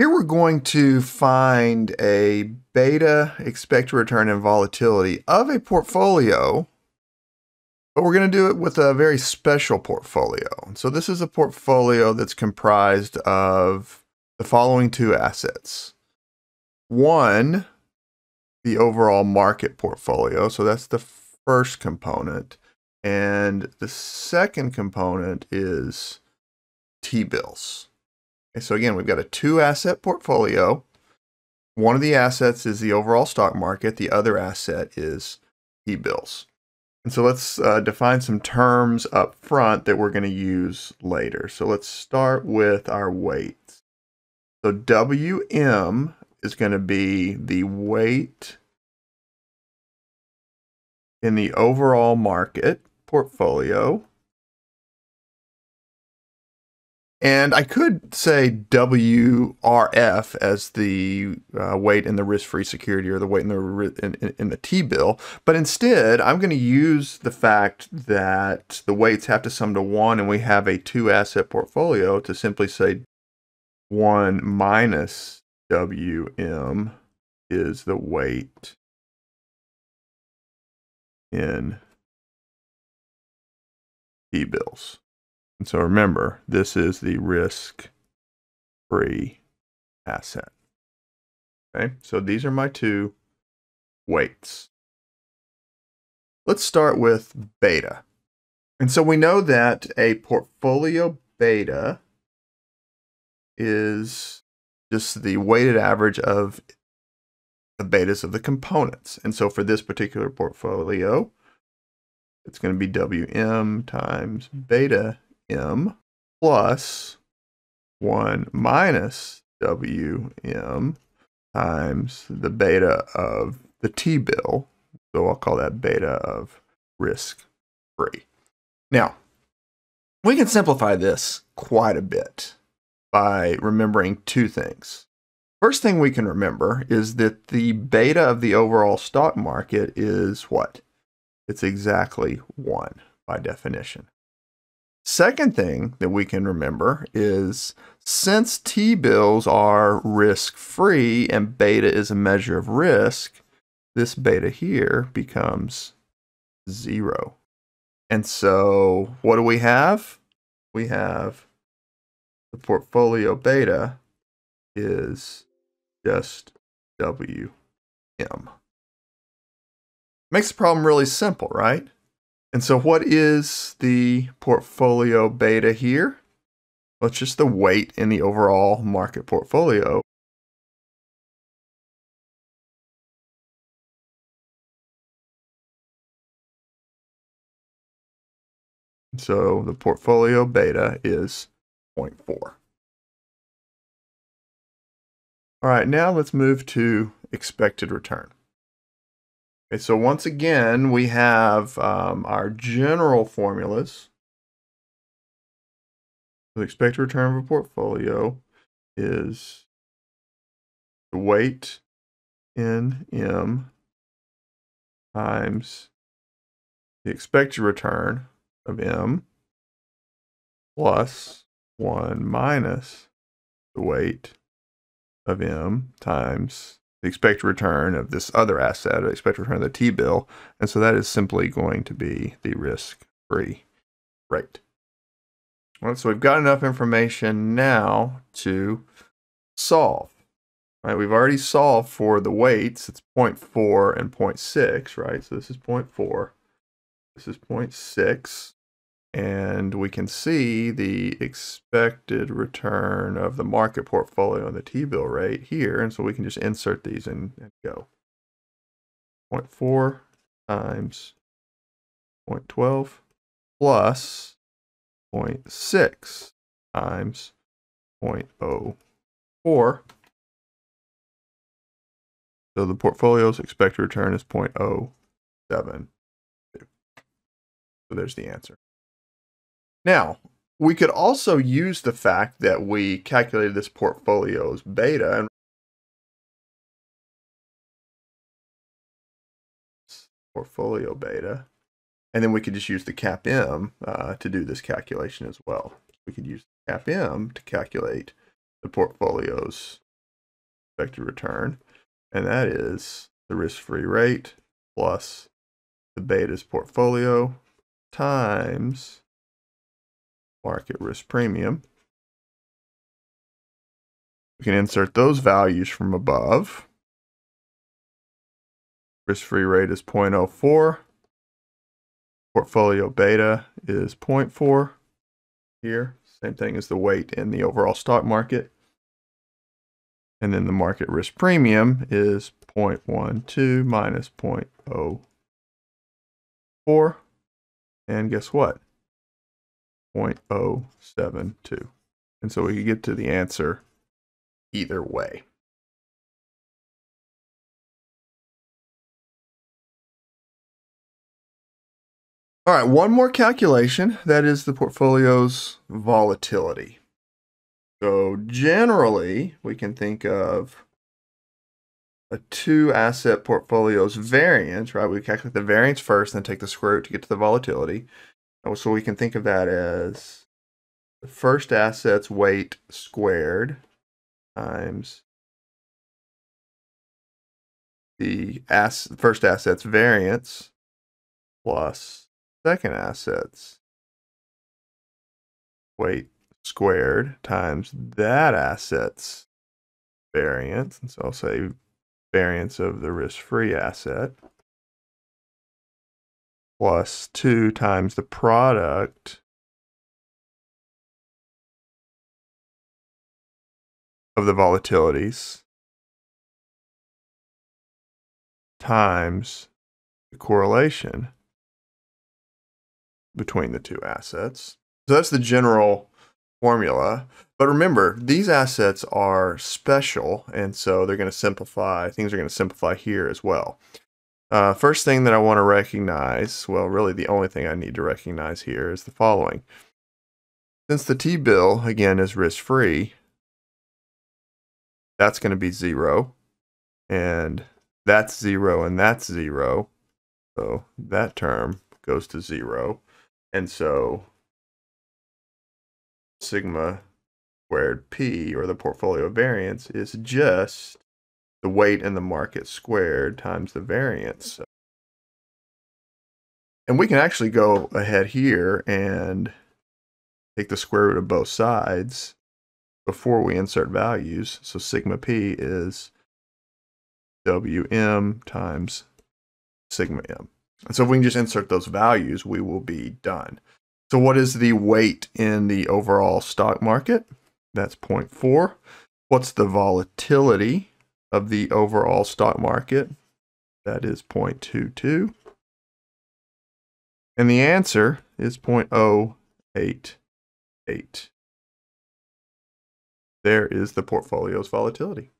Here we're going to find a beta expected return and volatility of a portfolio, but we're going to do it with a very special portfolio. So this is a portfolio that's comprised of the following two assets. One, the overall market portfolio. So that's the first component. And the second component is T-bills. So again, we've got a two asset portfolio. One of the assets is the overall stock market. The other asset is T-bills. And so let's uh, define some terms up front that we're going to use later. So let's start with our weights. So WM is going to be the weight in the overall market portfolio. And I could say WRF as the uh, weight in the risk-free security or the weight in the in, in the T-bill, but instead I'm going to use the fact that the weights have to sum to one, and we have a two-asset portfolio to simply say one minus WM is the weight in T-bills. And so remember, this is the risk-free asset. Okay, so these are my two weights. Let's start with beta. And so we know that a portfolio beta is just the weighted average of the betas of the components. And so for this particular portfolio, it's going to be WM times beta M plus 1 minus WM times the beta of the T-bill. So I'll call that beta of risk free. Now, we can simplify this quite a bit by remembering two things. First thing we can remember is that the beta of the overall stock market is what? It's exactly 1 by definition. Second thing that we can remember is since T bills are risk free and beta is a measure of risk, this beta here becomes zero. And so what do we have? We have the portfolio beta is just WM. Makes the problem really simple, right? And so what is the portfolio beta here? Well, it's just the weight in the overall market portfolio. So the portfolio beta is 0.4. All right, now let's move to expected return. Okay, so once again, we have um, our general formulas. The expected return of a portfolio is the weight in M times the expected return of M plus 1 minus the weight of M times the expected return of this other asset, the expected return of the T-bill. And so that is simply going to be the risk-free rate. Well, so we've got enough information now to solve. Right, we've already solved for the weights. It's 0.4 and 0.6, right? So this is 0.4. This is 0.6 and we can see the expected return of the market portfolio and the T-bill rate here. And so we can just insert these and, and go. 0.4 times 0.12 plus 0.6 times 0.04. So the portfolio's expected return is 0.072. So there's the answer. Now, we could also use the fact that we calculated this portfolio's beta and portfolio beta, and then we could just use the CAPM uh, to do this calculation as well. We could use CAPM to calculate the portfolio's expected return, and that is the risk-free rate plus the beta's portfolio times market risk premium. We can insert those values from above. Risk-free rate is 0.04. Portfolio beta is 0.4 here. Same thing as the weight in the overall stock market. And then the market risk premium is 0.12 minus 0.04. And guess what? 0.072. And so we can get to the answer either way. All right, one more calculation. That is the portfolio's volatility. So generally, we can think of a two asset portfolio's variance, right? We calculate the variance first, then take the square root to get to the volatility. Oh, so we can think of that as the first asset's weight squared times the ass first asset's variance plus second asset's weight squared times that asset's variance. And so I'll say variance of the risk-free asset plus 2 times the product of the volatilities times the correlation between the two assets. So that's the general formula. But remember, these assets are special, and so they're going to simplify. Things are going to simplify here as well. Uh, first thing that I want to recognize, well, really the only thing I need to recognize here is the following. Since the T-bill, again, is risk-free, that's going to be 0, and that's 0, and that's 0. So that term goes to 0. And so sigma squared p, or the portfolio variance, is just the weight in the market squared times the variance. And we can actually go ahead here and take the square root of both sides before we insert values. So sigma p is Wm times sigma m. And so if we can just insert those values, we will be done. So what is the weight in the overall stock market? That's 0.4. What's the volatility of the overall stock market? That is 0.22. And the answer is 0.088. There is the portfolio's volatility.